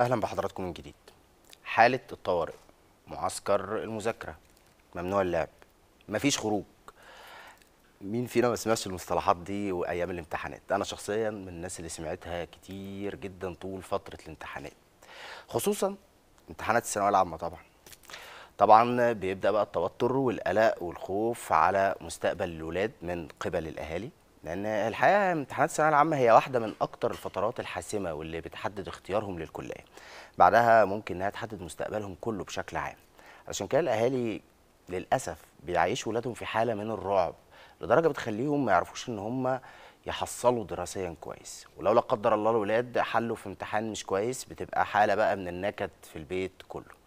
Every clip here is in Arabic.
أهلا بحضراتكم من جديد. حالة الطوارئ معسكر المذاكرة ممنوع اللعب مفيش خروج. مين فينا ما سمعش المصطلحات دي وأيام الامتحانات؟ أنا شخصيا من الناس اللي سمعتها كتير جدا طول فترة الامتحانات. خصوصا امتحانات الثانوية العامة طبعا. طبعا بيبدأ بقى التوتر والقلق والخوف على مستقبل الولاد من قبل الأهالي. لأن الحقيقة امتحانات الثانوية العامة هي واحدة من أكتر الفترات الحاسمة واللي بتحدد اختيارهم للكلية. بعدها ممكن إنها تحدد مستقبلهم كله بشكل عام. عشان كده الأهالي للأسف بيعيشوا ولادهم في حالة من الرعب لدرجة بتخليهم ما يعرفوش إن هم يحصلوا دراسيا كويس. ولو لا قدر الله الولاد حلوا في امتحان مش كويس بتبقى حالة بقى من النكد في البيت كله.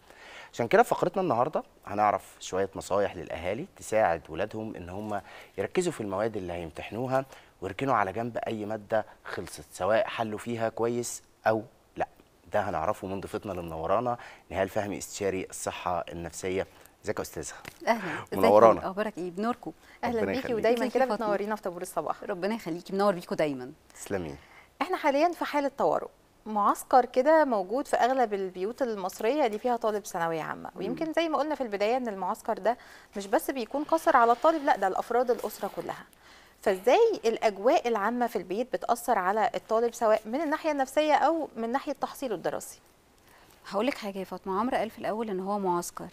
عشان كده في فقرتنا النهارده هنعرف شوية نصايح للأهالي تساعد ولادهم إن هم يركزوا في المواد اللي هيمتحنوها ويركنوا على جنب أي مادة خلصت سواء حلوا فيها كويس أو لأ. ده هنعرفه من ضيفتنا اللي منورانا نهال فهمي استشاري الصحة النفسية. ازيك يا أستاذة؟ أهلا. منورانا. أخبارك إيه؟ بنوركم أهلا بيكي. ودايما كده؟ بتنورينا في طابور الصباح. ربنا يخليكي. منور بيكم دايما. تسلمي. إحنا حاليا في حالة طوارئ معسكر كده موجود في أغلب البيوت المصرية اللي فيها طالب ثانوية عامة. ويمكن زي ما قلنا في البداية إن المعسكر ده مش بس بيكون قصر على الطالب لأ ده الافراد الأسرة كلها. فإزاي الأجواء العامة في البيت بتأثر على الطالب سواء من الناحية النفسية أو من ناحية تحصيله الدراسي؟ هقول لك حاجة يا فاطمة. عمرو قال في الأول إن هو معسكر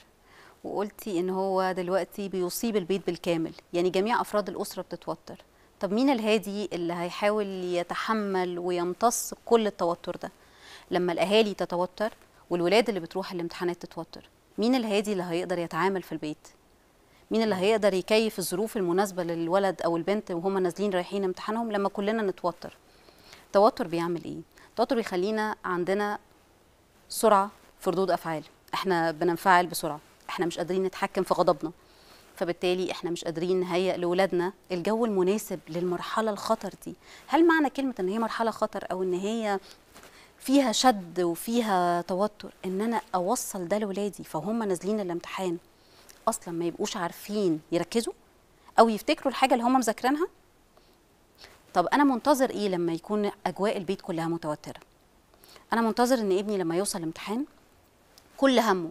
وقلتي إن هو دلوقتي بيصيب البيت بالكامل. يعني جميع أفراد الأسرة بتتوتر. طب مين الهادي اللي هيحاول يتحمل ويمتص كل التوتر ده؟ لما الأهالي تتوتر والولاد اللي بتروح الامتحانات تتوتر مين الهادي اللي هيقدر يتعامل في البيت؟ مين اللي هيقدر يكيف الظروف المناسبة للولد أو البنت وهم نازلين رايحين امتحانهم لما كلنا نتوتر؟ التوتر بيعمل إيه؟ التوتر بيخلينا عندنا سرعة في ردود أفعال. إحنا بننفعل بسرعة. إحنا مش قادرين نتحكم في غضبنا. فبالتالي إحنا مش قادرين نهيئ لاولادنا الجو المناسب للمرحلة الخطر دي. هل معنى كلمة إن هي مرحلة خطر أو إن هي فيها شد وفيها توتر؟ إن أنا أوصل ده لاولادي فهم نازلين الامتحان أصلا ما يبقوش عارفين يركزوا؟ أو يفتكروا الحاجة اللي هم مذاكرينها؟ طب أنا منتظر إيه لما يكون أجواء البيت كلها متوترة؟ أنا منتظر إن ابني لما يوصل الامتحان كل همه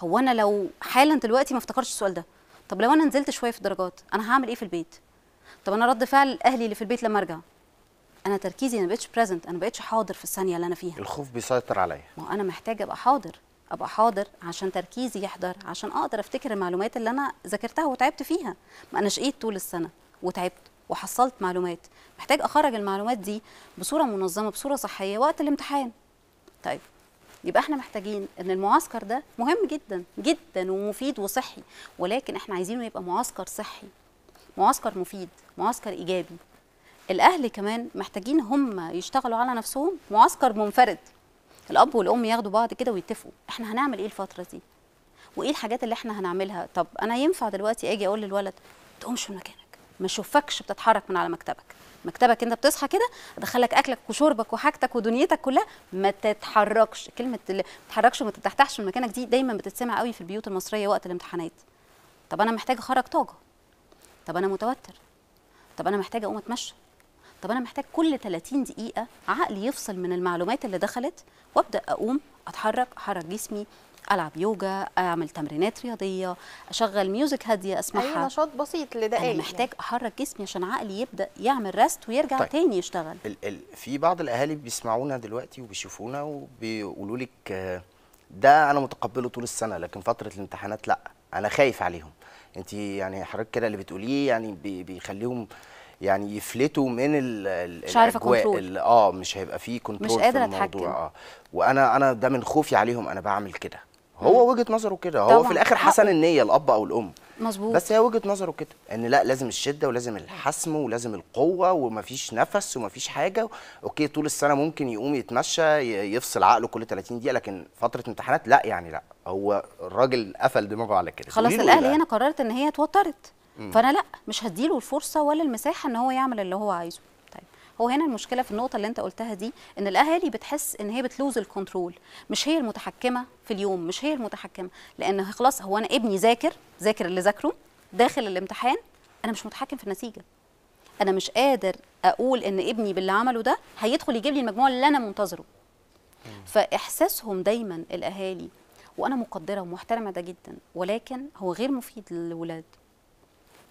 هو أنا لو حالا دلوقتي ما افتكرش السؤال ده طب لو أنا نزلت شوية في الدرجات أنا هعمل إيه في البيت؟ طب أنا رد فعل أهلي اللي في البيت لما أرجع؟ أنا تركيزي أنا بقتش بريزنت أنا بقتش حاضر في الثانية اللي أنا فيها. الخوف بيسيطر عليا. ما أنا محتاجة أبقى حاضر أبقى حاضر عشان تركيزي يحضر عشان أقدر أفتكر المعلومات اللي أنا ذاكرتها وتعبت فيها. ما أنا شقيت طول السنة وتعبت وحصلت معلومات. محتاج أخرج المعلومات دي بصورة منظمة بصورة صحية وقت الامتحان. طيب يبقى إحنا محتاجين إن المعسكر ده مهم جدا جدا ومفيد وصحي ولكن إحنا عايزينه يبقى معسكر صحي معسكر مفيد معسكر إيجابي. الأهل كمان محتاجين هم يشتغلوا على نفسهم معسكر منفرد. الأب والأم ياخدوا بعض كده ويتفقوا إحنا هنعمل إيه الفترة دي؟ وإيه الحاجات اللي إحنا هنعملها؟ طب أنا ينفع دلوقتي آجي أقول للولد ما تقومش من مكانك. ما اشوفكش بتتحرك من على مكتبك. مكتبك انت بتصحى كده ادخلك اكلك وشربك وحاجتك ودنيتك كلها ما تتحركش. كلمة ما تتحركش وما تتحتحش من مكانك دي دايما بتتسمع قوي في البيوت المصرية وقت الامتحانات. طب أنا محتاجه أخرج طاقة. طب أنا متوتر. طب أنا محتاجه أقوم أتمشى. طب أنا محتاج كل 30 دقيقة عقلي يفصل من المعلومات اللي دخلت وأبدأ أقوم أتحرك أحرك جسمي ألعب يوجا أعمل تمرينات رياضية أشغل music هادية أي اسمعها نشاط بسيط لدقائق أنا محتاج أحرك جسمي عشان عقلي يبدأ يعمل rest ويرجع طيب. تاني يشتغل ال ال في بعض الأهالي بيسمعونا دلوقتي وبيشوفونا وبيقولوا لك ده أنا متقبله طول السنة لكن فترة الامتحانات لأ أنا خايف عليهم انت يعني حضرتك كده اللي بتقوليه يعني بي- بيخليهم يعني يفلتوا من ال ال مش الأجواء control. آه مش هيبقى فيه control في قادرة الموضوع أتحكم. آه وأنا أنا ده من خوفي عليهم أنا بعمل كده هو وجهة نظره كده. هو في الآخر حسن. النية الأب أو الأم. مظبوط. بس هي وجهة نظره كده إن لأ لازم الشدة ولازم الحسم ولازم القوة ومفيش نفس ومفيش حاجة. أوكي طول السنة ممكن يقوم يتمشى يفصل عقله كل 30 دقيقة لكن فترة امتحانات لأ يعني لأ. هو الراجل قفل دماغه على كده. خلاص الأهل؟ هنا قررت إن هي اتوترت. فأنا لأ مش هديله الفرصة ولا المساحة إن هو يعمل اللي هو عايزه. هو هنا المشكلة في النقطة اللي أنت قلتها دي إن الأهالي بتحس إن هي بتلوز الكنترول مش هي المتحكمة في اليوم مش هي المتحكمة لأن خلاص هو أنا ابني ذاكر ذاكر اللي ذاكره داخل الامتحان أنا مش متحكم في النتيجة. أنا مش قادر أقول إن ابني باللي عمله ده هيدخل يجيب لي المجموع اللي أنا منتظره. فإحساسهم دايما الأهالي وأنا مقدرة ومحترمة ده جدا ولكن هو غير مفيد للولاد.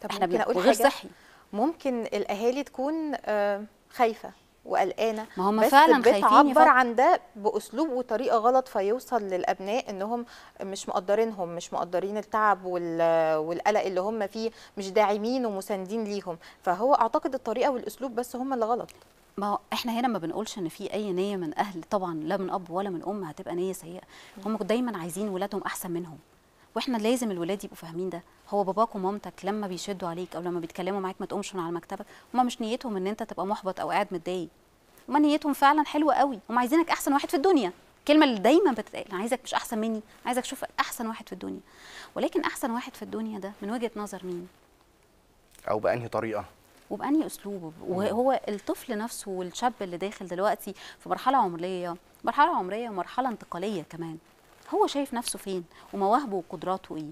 طب إحنا ممكن أقول وغير حاجة؟ صحي. ممكن الأهالي تكون آه، خايفة وقلقانة ما هم بس فعلا خايفين بتعبر. عن ده بأسلوب وطريقة غلط فيوصل للأبناء إنهم مش مقدرينهم مش مقدرين التعب وال- والقلق اللي هم فيه مش داعمين ومساندين ليهم. فهو أعتقد الطريقة والأسلوب بس هم اللي غلط. ما هو إحنا هنا ما بنقولش إن في أي نية من أهل طبعا لا من أب ولا من أم هتبقى نية سيئة. هم دايما عايزين ولادهم أحسن منهم. وإحنا لازم الولاد يبقوا فاهمين ده. هو باباك ومامتك لما بيشدوا عليك أو لما بيتكلموا معاك ما تقومش من على مكتبك هم مش نيتهم ان انت تبقى محبط أو قاعد متضايق. هم نيتهم فعلا حلوة قوي. هم عايزينك احسن واحد في الدنيا. الكلمة اللي دايما بتتقال أنا عايزك مش أحسن مني عايزك أشوف أحسن واحد في الدنيا. ولكن أحسن واحد في الدنيا ده من وجهة نظر مين؟ أو بأنهي طريقة؟ وبأنهي أسلوب؟ وهو الطفل نفسه والشاب اللي داخل دلوقتي في مرحلة عمرية مرحلة عمرية ومرحلة انتقالية كمان. هو شايف نفسه فين ومواهبه وقدراته إيه.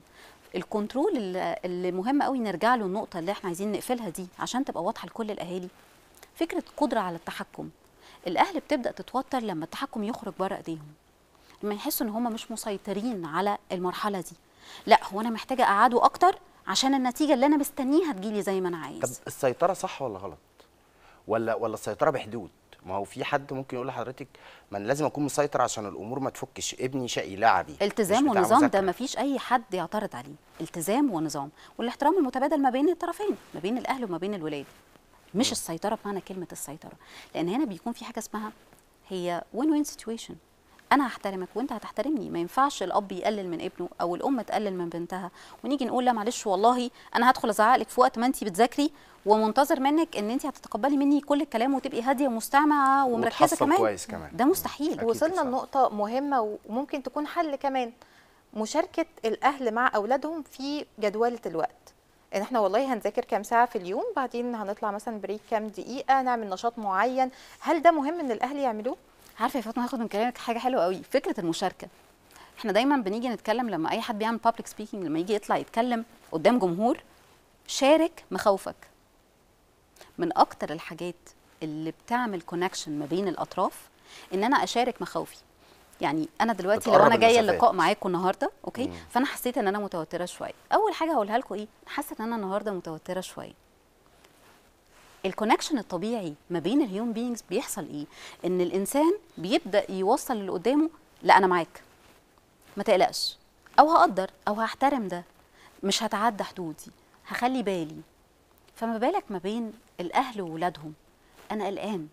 الكنترول اللي مهم قوي نرجع له النقطة اللي إحنا عايزين نقفلها دي عشان تبقى واضحة لكل الأهالي. فكرة قدرة على التحكم. الأهل بتبدأ تتوتر لما التحكم يخرج بره إيديهم. لما يحسوا إن هم مش مسيطرين على المرحلة دي. لأ هو أنا محتاجة أقعده أكتر عشان النتيجة اللي أنا مستنيها تجيلي زي ما أنا طب عايز السيطرة صح ولا غلط؟ ولا ولا السيطرة بحدود؟ ما هو في حد ممكن يقول لحضرتك ما أنا لازم أكون مسيطر عشان الأمور ما تفكش؟ ابني شقي لعبي التزام ونظام ده. ما فيش أي حد يعترض عليه. التزام ونظام والاحترام المتبادل ما بين الطرفين ما بين الأهل وما بين الولاد. مش السيطرة بمعنى كلمة السيطرة لأن هنا بيكون في حاجة اسمها هي وين وين سيتويشن أنا هحترمك وأنت هتحترمني. ما ينفعش الأب يقلل من ابنه أو الأم تقلل من بنتها. ونيجي نقول لا معلش والله أنا هدخل ازعق لك في وقت ما انت بتذاكري ومنتظر منك إن انت هتتقبلي مني كل الكلام وتبقي هادية ومستمعة ومركزة كمان. كويس كمان. ده مستحيل. وصلنا صح. لنقطة مهمة وممكن تكون حل كمان. مشاركة الأهل مع أولادهم في جدولة الوقت. إن إحنا والله هنذاكر كام ساعة في اليوم بعدين هنطلع مثلا بريك كام دقيقة نعمل نشاط معين. هل ده مهم إن الأهل يعملوه؟ عارفة يا فاطمة هاخد من كلامك حاجة حلوة قوي فكرة المشاركة. إحنا دايما بنيجي نتكلم لما أي حد بيعمل public speaking لما يجي يطلع يتكلم قدام جمهور شارك مخاوفك. من أكتر الحاجات اللي بتعمل connection ما بين الأطراف إن أنا أشارك مخاوفي. يعني أنا دلوقتي لو أنا جاية. اللقاء معاكم النهارده okay؟ مم. فأنا حسيت إن أنا متوترة شوية. أول حاجة هقولها لكم إيه؟ حاسة إن أنا النهارده متوترة شوية. ال connection الطبيعي ما بين ال human beings بيحصل إيه؟ إن الإنسان بيبدأ يوصل اللي قدامه لا أنا معاك. ما تقلقش. أو هقدر أو هحترم ده. مش هتعدى حدودي. هخلي بالي. فما بالك ما بين الأهل وولادهم. أنا قلقان.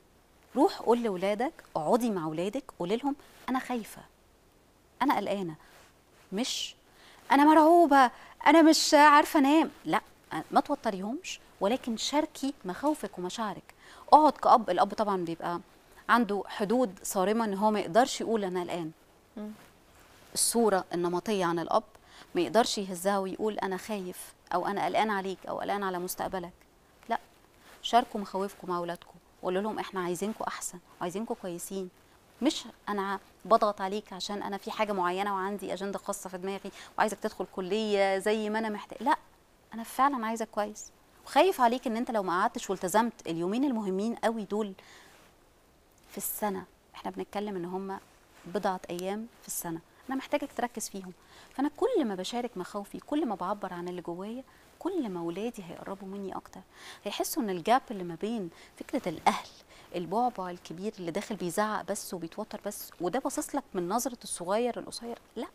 روح قول لاولادك اقعدي مع اولادك قولي لهم أنا خايفة. أنا قلقانة. مش أنا مرعوبة. أنا مش عارفة أنام. لا ما توتريهمش. ولكن شاركي مخاوفك ومشاعرك. اقعد كأب الأب طبعا بيبقى عنده حدود صارمة إن هو ما يقدرش يقول أنا قلقان الصورة النمطية عن الأب ما يقدرش يهزها ويقول أنا خايف أو أنا قلقان عليك أو قلقان على مستقبلك. لا شاركوا مخاوفكم مع اولادكم وقولوا لهم إحنا عايزينكم أحسن وعايزينكم كويسين. مش أنا بضغط عليك عشان أنا في حاجة معينة وعندي أجندة خاصة في دماغي وعايزك تدخل كلية زي ما أنا محتاج. لا أنا فعلا عايزك كويس. وخايف عليك إن أنت لو ما قعدتش والتزمت اليومين المهمين قوي دول في السنة إحنا بنتكلم إن هم بضعة أيام في السنة أنا محتاجك تركز فيهم. فأنا كل ما بشارك مخاوفي كل ما بعبر عن اللي جوايا كل ما ولادي هيقربوا مني أكتر. هيحسوا إن الجاب اللي ما بين فكرة الأهل البعبع الكبير اللي داخل بيزعق بس وبيتوتر بس وده باصص لك من نظرة الصغير القصير لأ.